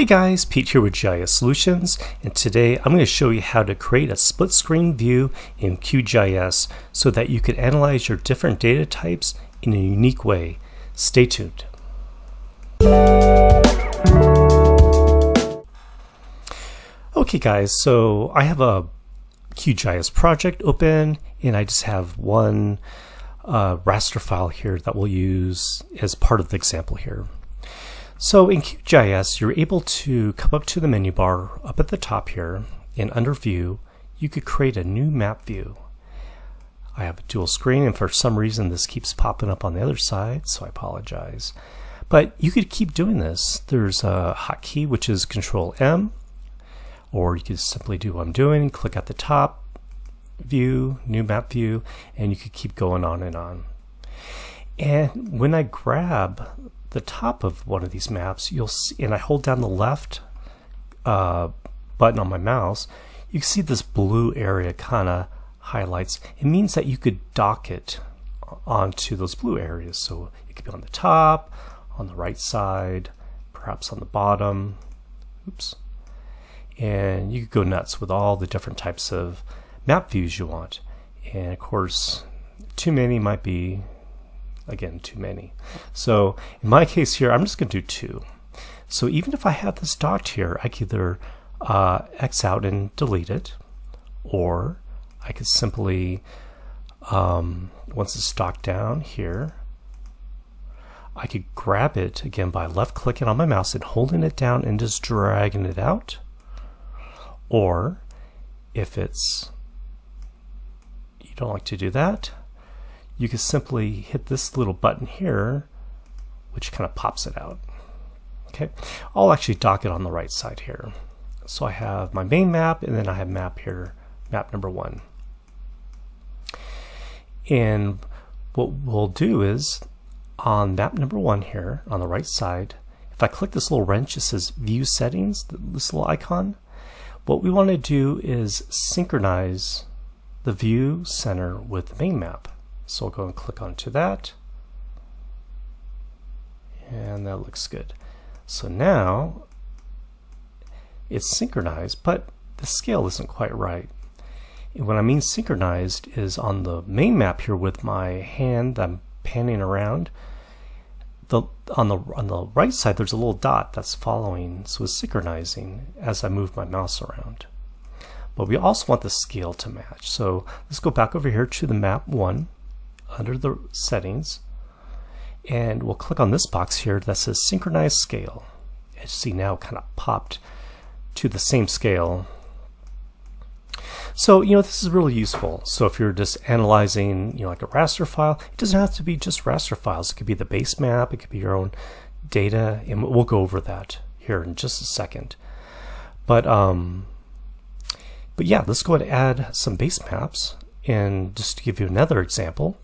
Hey guys, Pete here with GIS Solutions, and today I'm going to show you how to create a split screen view in QGIS so that you can analyze your different data types in a unique way. Stay tuned. Okay guys, so I have a QGIS project open and I just have one uh, raster file here that we'll use as part of the example here. So in QGIS, you're able to come up to the menu bar up at the top here, and under View, you could create a new map view. I have a dual screen, and for some reason this keeps popping up on the other side, so I apologize. But you could keep doing this. There's a hotkey, which is Control M, or you could simply do what I'm doing, click at the top, View, New Map View, and you could keep going on and on. And when I grab the top of one of these maps, you'll see, and I hold down the left uh, button on my mouse, you can see this blue area kind of highlights. It means that you could dock it onto those blue areas. So it could be on the top, on the right side, perhaps on the bottom. Oops. And you could go nuts with all the different types of map views you want. And of course, too many might be again, too many. So in my case here, I'm just going to do two. So even if I have this dot here, I could either uh, X out and delete it, or I could simply, um, once it's docked down here, I could grab it again by left clicking on my mouse and holding it down and just dragging it out. Or if it's, you don't like to do that, you can simply hit this little button here, which kind of pops it out. Okay, I'll actually dock it on the right side here. So I have my main map, and then I have map here, map number one. And what we'll do is, on map number one here, on the right side, if I click this little wrench, it says View Settings, this little icon. What we want to do is synchronize the view center with the main map. So I'll go and click onto that. And that looks good. So now it's synchronized, but the scale isn't quite right. And what I mean synchronized is on the main map here with my hand I'm panning around. The, on the on the right side there's a little dot that's following so it's synchronizing as I move my mouse around but we also want the scale to match so let's go back over here to the map 1 under the settings and we'll click on this box here that says synchronize scale. As you see now kind of popped to the same scale. So, you know, this is really useful. So if you're just analyzing, you know, like a raster file, it doesn't have to be just raster files. It could be the base map, it could be your own data, and we'll go over that here in just a second. But, um, but yeah, let's go ahead and add some base maps. And just to give you another example,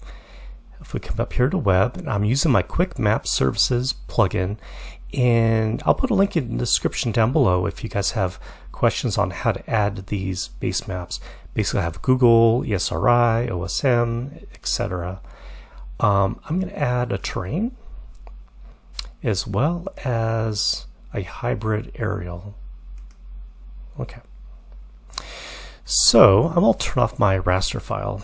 if we come up here to web, and I'm using my Quick Map Services plugin, and I'll put a link in the description down below if you guys have questions on how to add these base maps. Basically, I have Google, ESRI, OSM, etc. Um, I'm going to add a terrain as well as a hybrid aerial. Okay. So I'm going to turn off my raster file.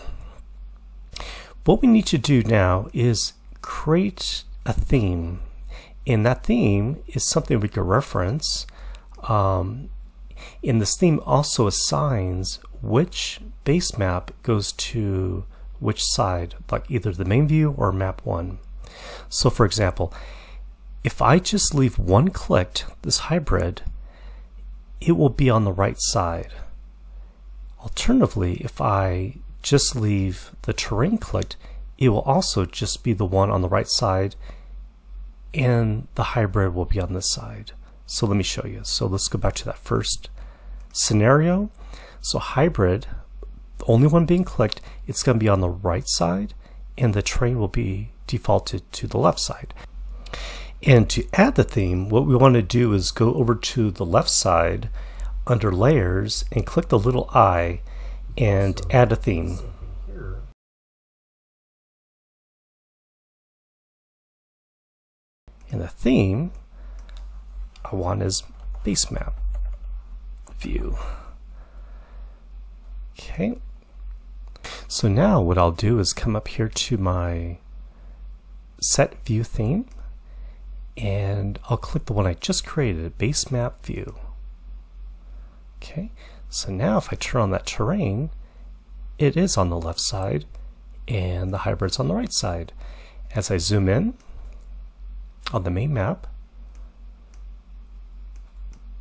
What we need to do now is create a theme. And that theme is something we can reference. Um, and this theme also assigns which base map goes to which side, like either the main view or map one. So for example, if I just leave one clicked, this hybrid, it will be on the right side. Alternatively, if I just leave the terrain clicked, it will also just be the one on the right side and the hybrid will be on this side. So let me show you. So let's go back to that first scenario. So hybrid, the only one being clicked, it's going to be on the right side and the terrain will be defaulted to the left side. And to add the theme, what we want to do is go over to the left side under layers and click the little eye and add a theme. And the theme I want is base map view. Okay. So now what I'll do is come up here to my set view theme and I'll click the one I just created, base map view. Okay, so now if I turn on that terrain, it is on the left side and the hybrid's on the right side. As I zoom in on the main map,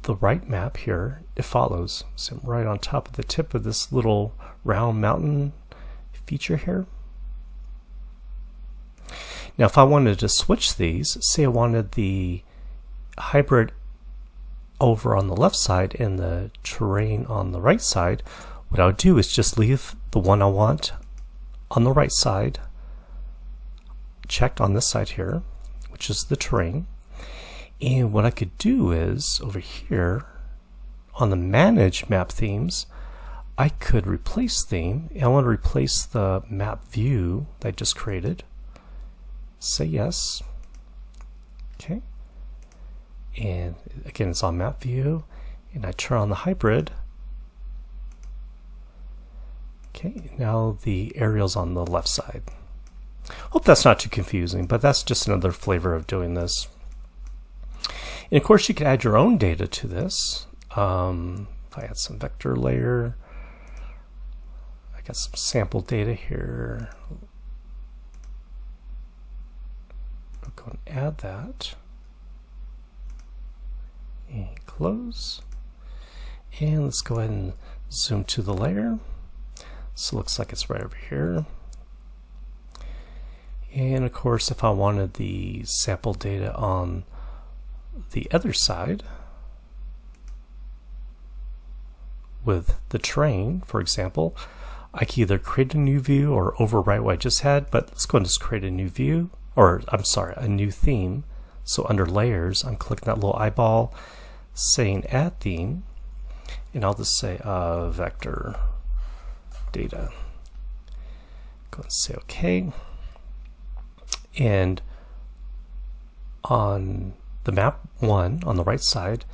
the right map here, it follows. So I'm right on top of the tip of this little round mountain feature here. Now if I wanted to switch these, say I wanted the hybrid over on the left side and the terrain on the right side, what I would do is just leave the one I want on the right side checked on this side here, which is the terrain. And what I could do is over here on the manage map themes, I could replace theme. I want to replace the map view that I just created. Say yes. Okay. And again, it's on map view. And I turn on the hybrid. Okay, now the aerial's on the left side. Hope that's not too confusing, but that's just another flavor of doing this. And of course, you can add your own data to this. Um, if I add some vector layer, I got some sample data here. I'll go and add that. And close. And let's go ahead and zoom to the layer. So it looks like it's right over here. And of course, if I wanted the sample data on the other side, with the terrain, for example, I can either create a new view or overwrite what I just had, but let's go and just create a new view, or I'm sorry, a new theme. So under layers, I'm clicking that little eyeball saying add theme, and I'll just say uh, vector data. Go and say OK. And on the map one on the right side,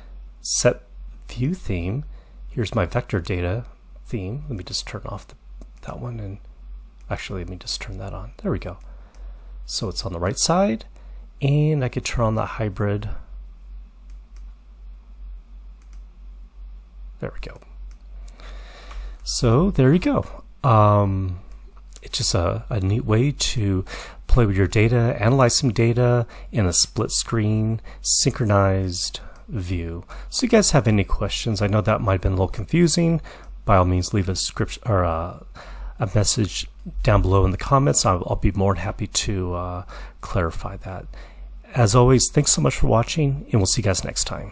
set view theme, here's my vector data theme. Let me just turn off the, that one and actually let me just turn that on. There we go. So it's on the right side and I could turn on the hybrid. There we go. So there you go. Um, it's just a, a neat way to play with your data, analyze some data in a split screen, synchronized view. So you guys have any questions? I know that might have been a little confusing. By all means, leave a script or a, a message down below in the comments. I'll, I'll be more than happy to uh, clarify that. As always, thanks so much for watching, and we'll see you guys next time.